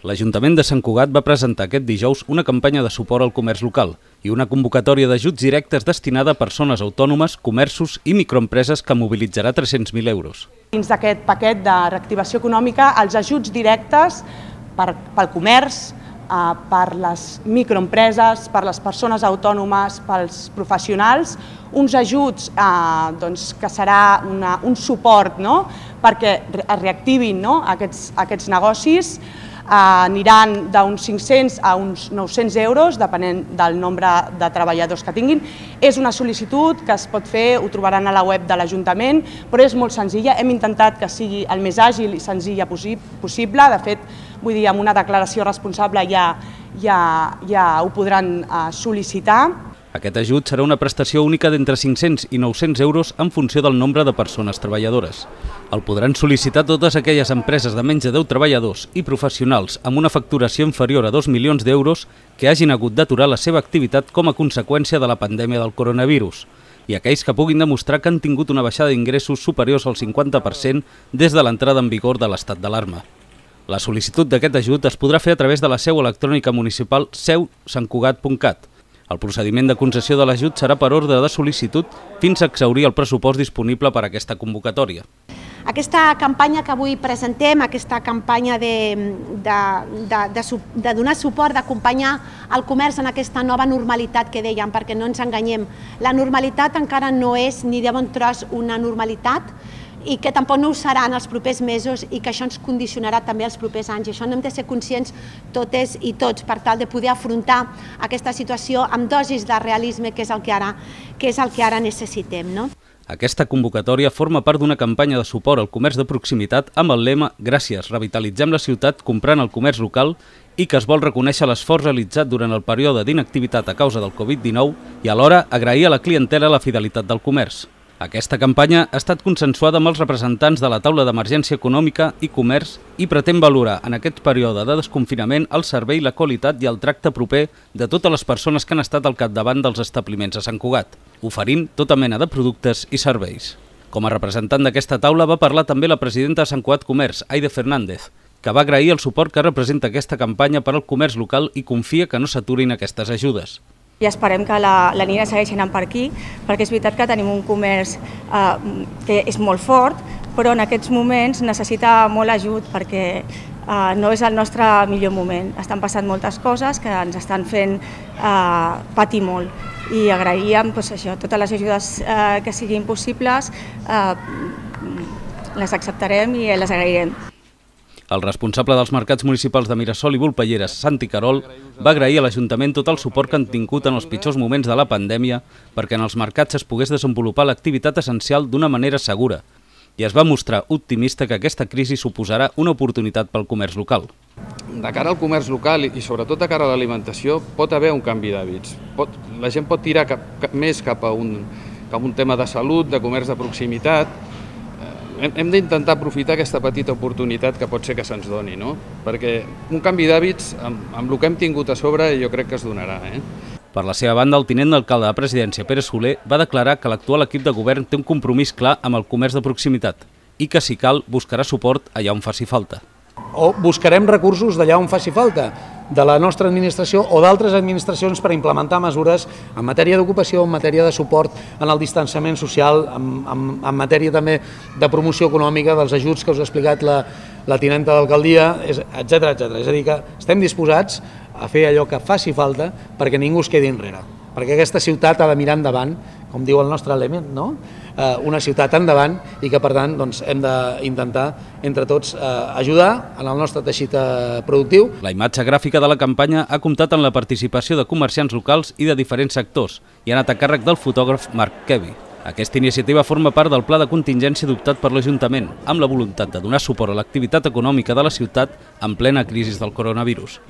L'Ajuntament de Sant Cugat va presentar aquest dijous una campanya de suport al comerç local i una convocatòria d'ajuts directes destinada a persones autònomes, comerços i microempreses que mobilitzarà 300.000 euros. Dins d'aquest paquet de reactivació econòmica, els ajuts directes per, pel comerç, eh, per les microempreses, per les persones autònomes, pels professionals, uns ajuts eh, doncs, que serà una, un suport no? perquè es reactivin no? aquests, aquests negocis, aniran d'uns 500 a uns 900 euros, depenent del nombre de treballadors que tinguin. És una sol·licitud que es pot fer, ho trobaran a la web de l'Ajuntament, però és molt senzilla. Hem intentat que sigui el més àgil i senzilla possible. De fet, vull dir, amb una declaració responsable ja, ja, ja ho podran eh, sol·licitar. Aquest ajut serà una prestació única d'entre 500 i 900 euros en funció del nombre de persones treballadores. El podran sol·licitar totes aquelles empreses de menys de 10 treballadors i professionals amb una facturació inferior a 2 milions d'euros que hagin hagut d'aturar la seva activitat com a conseqüència de la pandèmia del coronavirus i aquells que puguin demostrar que han tingut una baixada d'ingressos superiors al 50% des de l'entrada en vigor de l'estat d'alarma. La sol·licitud d'aquest ajut es podrà fer a través de la seu electrònica municipal seu-santcugat.cat el procediment de concessió de l'ajut serà per ordre de sol·licitud fins a exaurir el pressupost disponible per a aquesta convocatòria. Aquesta campanya que avui presentem, aquesta campanya de, de, de, de, de donar suport, d'acompanyar el comerç en aquesta nova normalitat que dèiem, perquè no ens enganyem, la normalitat encara no és ni de bon tros una normalitat, i que tampoc no ho serà en els propers mesos i que això ens condicionarà també els propers anys. I això n'hem de ser conscients totes i tots per tal de poder afrontar aquesta situació amb dosis de realisme que és el que ara, que és el que ara necessitem. No? Aquesta convocatòria forma part d'una campanya de suport al comerç de proximitat amb el lema Gràcies, revitalitzem la ciutat comprant el comerç local i que es vol reconèixer l'esforç realitzat durant el període d'inactivitat a causa del Covid-19 i alhora agrair a la clientela la fidelitat del comerç. Aquesta campanya ha estat consensuada amb els representants de la taula d'emergència econòmica i comerç i pretén valorar en aquest període de desconfinament el servei, la qualitat i el tracte proper de totes les persones que han estat al capdavant dels establiments a Sant Cugat, oferint tota mena de productes i serveis. Com a representant d'aquesta taula va parlar també la presidenta de Sant Cugat Comerç, Aide Fernández, que va agrair el suport que representa aquesta campanya per al comerç local i confia que no s'aturin aquestes ajudes i esperem que la, la línia segueixi anant per aquí, perquè és veritat que tenim un comerç eh, que és molt fort, però en aquests moments necessita molt ajut perquè eh, no és el nostre millor moment. Estan passant moltes coses que ens estan fent eh, patir molt i agraïem doncs, això, totes les ajudes eh, que siguin possibles, eh, les acceptarem i les agrairem. El responsable dels mercats municipals de Mirasol i Volpelleres, Santi Carol, va agrair a l'Ajuntament tot el suport que han tingut en els pitjors moments de la pandèmia perquè en els mercats es pogués desenvolupar l'activitat essencial d'una manera segura i es va mostrar optimista que aquesta crisi suposarà una oportunitat pel comerç local. De cara al comerç local i sobretot de cara a l'alimentació pot haver un canvi d'hàbits. La gent pot tirar cap, cap, més cap a, un, cap a un tema de salut, de comerç de proximitat, hem, hem d'intentar aprofitar aquesta petita oportunitat que pot ser que se'ns doni, no? perquè un canvi d'hàbits, amb, amb el que hem tingut a sobre, jo crec que es donarà. Eh? Per la seva banda, el tinent d'alcalde de presidència, Pere Soler, va declarar que l'actual equip de govern té un compromís clar amb el comerç de proximitat i que, si cal, buscarà suport allà on faci falta. O buscarem recursos d'allà on faci falta de la nostra administració o d'altres administracions per implementar mesures en matèria d'ocupació, en matèria de suport en el distanciament social, en, en, en matèria també de promoció econòmica, dels ajuts que us ha explicat la, la tinenta d'alcaldia, etc etc. És a dir, que estem disposats a fer allò que faci falta perquè ningú es quedi enrere, perquè aquesta ciutat ha de mirar endavant, com diu el nostre element, no? Eh, una ciutat endavant i que per tant doncs, hem d'intentar entre tots eh, ajudar en el nostre teixit eh, productiu. La imatge gràfica de la campanya ha comptat amb la participació de comerciants locals i de diferents sectors i ha anat a càrrec del fotògraf Marc Kevi. Aquesta iniciativa forma part del pla de contingència adoptat per l'Ajuntament, amb la voluntat de donar suport a l'activitat econòmica de la ciutat en plena crisi del coronavirus.